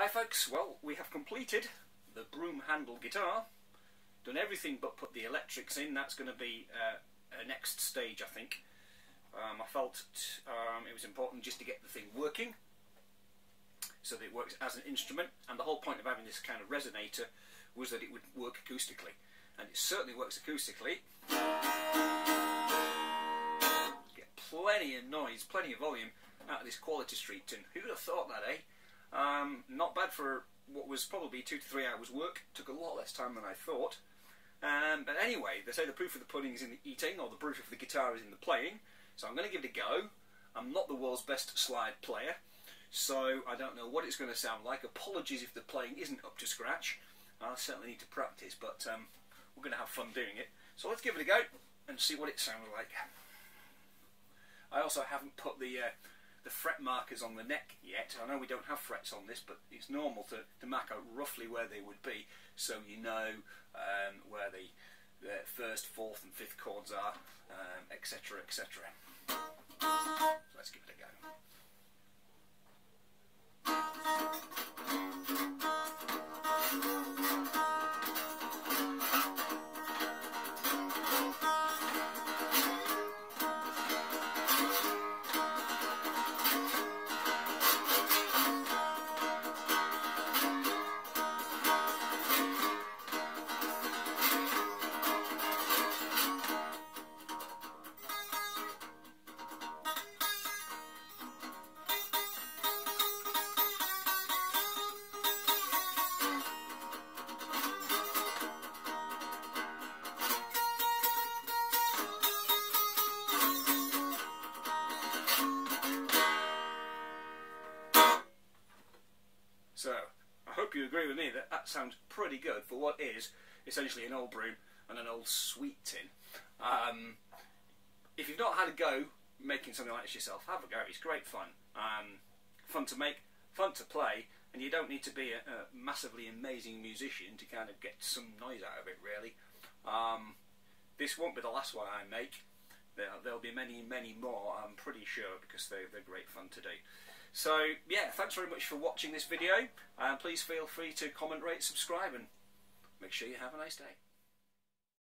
Hi folks, well we have completed the broom handle guitar, done everything but put the electrics in, that's going to be uh, a next stage I think. Um, I felt um, it was important just to get the thing working so that it works as an instrument and the whole point of having this kind of resonator was that it would work acoustically and it certainly works acoustically. Get plenty of noise, plenty of volume out of this Quality Street tin. Who would have thought that, eh? Um, not bad for what was probably two to three hours work. Took a lot less time than I thought. Um, but anyway, they say the proof of the pudding is in the eating, or the proof of the guitar is in the playing. So I'm going to give it a go. I'm not the world's best slide player, so I don't know what it's going to sound like. Apologies if the playing isn't up to scratch. I'll certainly need to practice, but um, we're going to have fun doing it. So let's give it a go and see what it sounds like. I also haven't put the uh, the fret markers on the neck yet. I know we don't have frets on this, but it's normal to, to mark out roughly where they would be, so you know um, where the, the, first, fourth and fifth chords are, etc, um, etc. Et let's give it a go. Hope you agree with me that that sounds pretty good for what is essentially an old broom and an old sweet tin. Um, if you've not had a go making something like this yourself, have a go. It's great fun. Um, fun to make, fun to play, and you don't need to be a, a, massively amazing musician to kind of get some noise out of it, really. Um, this won't be the last one I make. There, will be many, many more, I'm pretty sure, because they're, they're great fun to do. So, yeah, thanks very much for watching this video. And please feel free to comment, rate, subscribe, and make sure you have a nice day.